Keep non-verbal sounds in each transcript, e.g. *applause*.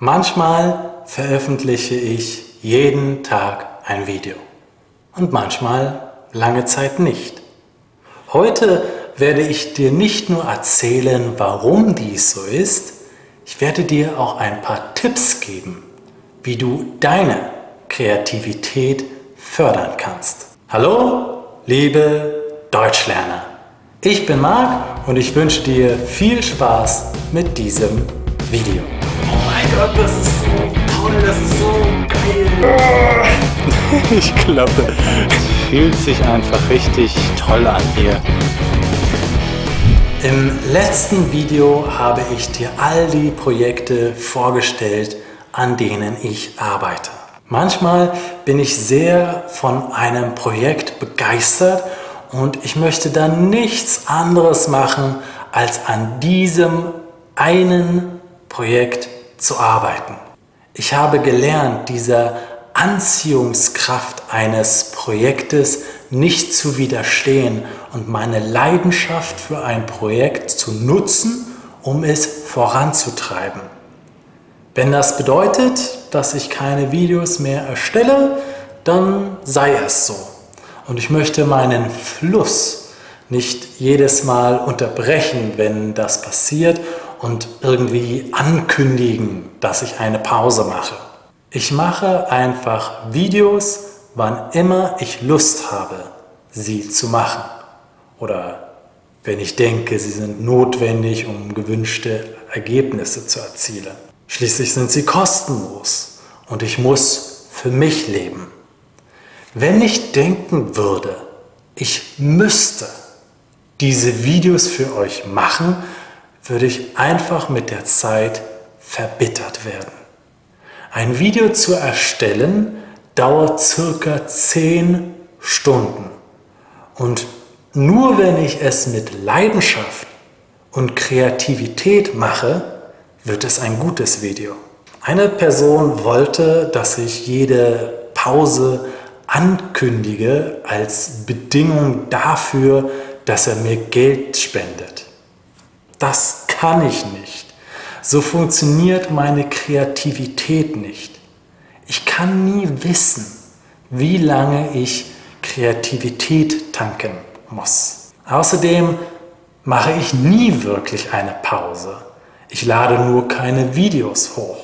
Manchmal veröffentliche ich jeden Tag ein Video und manchmal lange Zeit nicht. Heute werde ich dir nicht nur erzählen, warum dies so ist, ich werde dir auch ein paar Tipps geben, wie du deine Kreativität fördern kannst. Hallo, liebe Deutschlerner. Ich bin Marc und ich wünsche dir viel Spaß mit diesem Video. Gott, das ist so toll, das ist so geil. *laughs* Ich glaube, es fühlt sich einfach richtig toll an hier. Im letzten Video habe ich dir all die Projekte vorgestellt, an denen ich arbeite. Manchmal bin ich sehr von einem Projekt begeistert und ich möchte dann nichts anderes machen, als an diesem einen Projekt zu arbeiten. Ich habe gelernt, dieser Anziehungskraft eines Projektes nicht zu widerstehen und meine Leidenschaft für ein Projekt zu nutzen, um es voranzutreiben. Wenn das bedeutet, dass ich keine Videos mehr erstelle, dann sei es so. Und ich möchte meinen Fluss nicht jedes Mal unterbrechen, wenn das passiert und irgendwie ankündigen, dass ich eine Pause mache. Ich mache einfach Videos, wann immer ich Lust habe, sie zu machen. Oder wenn ich denke, sie sind notwendig, um gewünschte Ergebnisse zu erzielen. Schließlich sind sie kostenlos und ich muss für mich leben. Wenn ich denken würde, ich müsste diese Videos für euch machen, würde ich einfach mit der Zeit verbittert werden. Ein Video zu erstellen dauert circa 10 Stunden. Und nur wenn ich es mit Leidenschaft und Kreativität mache, wird es ein gutes Video. Eine Person wollte, dass ich jede Pause ankündige als Bedingung dafür, dass er mir Geld spendet. Das kann ich nicht. So funktioniert meine Kreativität nicht. Ich kann nie wissen, wie lange ich Kreativität tanken muss. Außerdem mache ich nie wirklich eine Pause. Ich lade nur keine Videos hoch.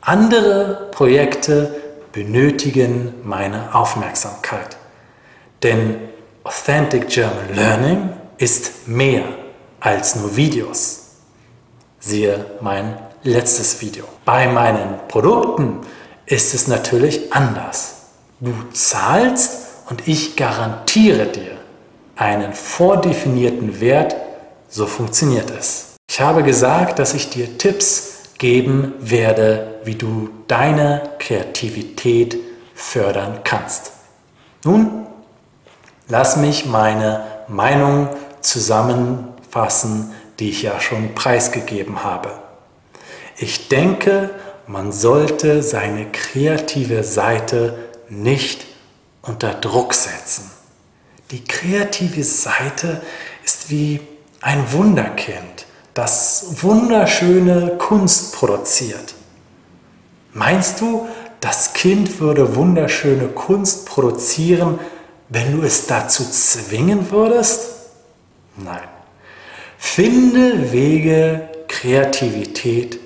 Andere Projekte benötigen meine Aufmerksamkeit. Denn Authentic German Learning ist mehr als nur Videos. Siehe mein letztes Video. Bei meinen Produkten ist es natürlich anders. Du zahlst und ich garantiere dir einen vordefinierten Wert, so funktioniert es. Ich habe gesagt, dass ich dir Tipps geben werde, wie du deine Kreativität fördern kannst. Nun, lass mich meine Meinung zusammen fassen, die ich ja schon preisgegeben habe. Ich denke, man sollte seine kreative Seite nicht unter Druck setzen. Die kreative Seite ist wie ein Wunderkind, das wunderschöne Kunst produziert. Meinst du, das Kind würde wunderschöne Kunst produzieren, wenn du es dazu zwingen würdest? Nein. Finde Wege, Kreativität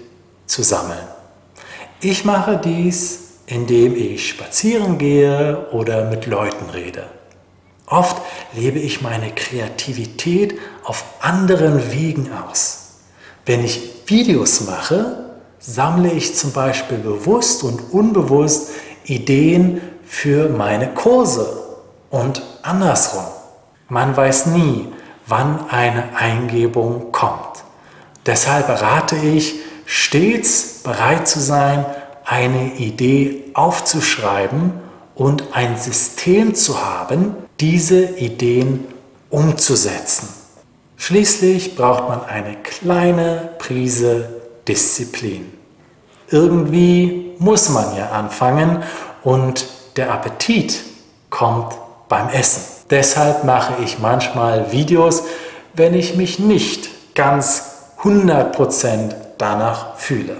zu sammeln. Ich mache dies, indem ich spazieren gehe oder mit Leuten rede. Oft lebe ich meine Kreativität auf anderen Wegen aus. Wenn ich Videos mache, sammle ich zum Beispiel bewusst und unbewusst Ideen für meine Kurse und andersrum. Man weiß nie, wann eine Eingebung kommt. Deshalb rate ich, stets bereit zu sein, eine Idee aufzuschreiben und ein System zu haben, diese Ideen umzusetzen. Schließlich braucht man eine kleine Prise Disziplin. Irgendwie muss man ja anfangen und der Appetit kommt beim Essen. Deshalb mache ich manchmal Videos, wenn ich mich nicht ganz 100% danach fühle.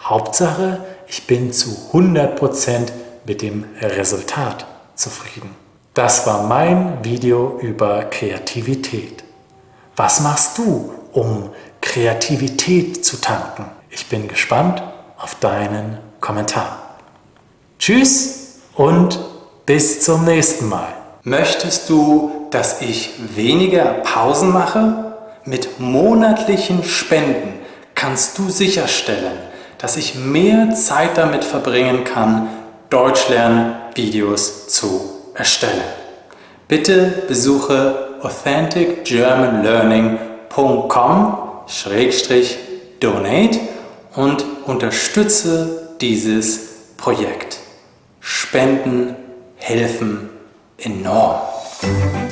Hauptsache, ich bin zu 100% mit dem Resultat zufrieden. Das war mein Video über Kreativität. Was machst du, um Kreativität zu tanken? Ich bin gespannt auf deinen Kommentar. Tschüss und bis zum nächsten Mal. Möchtest du, dass ich weniger Pausen mache? Mit monatlichen Spenden kannst du sicherstellen, dass ich mehr Zeit damit verbringen kann, Deutschlern-Videos zu erstellen. Bitte besuche authenticgermanlearning.com-donate und unterstütze dieses Projekt. Spenden helfen enorm.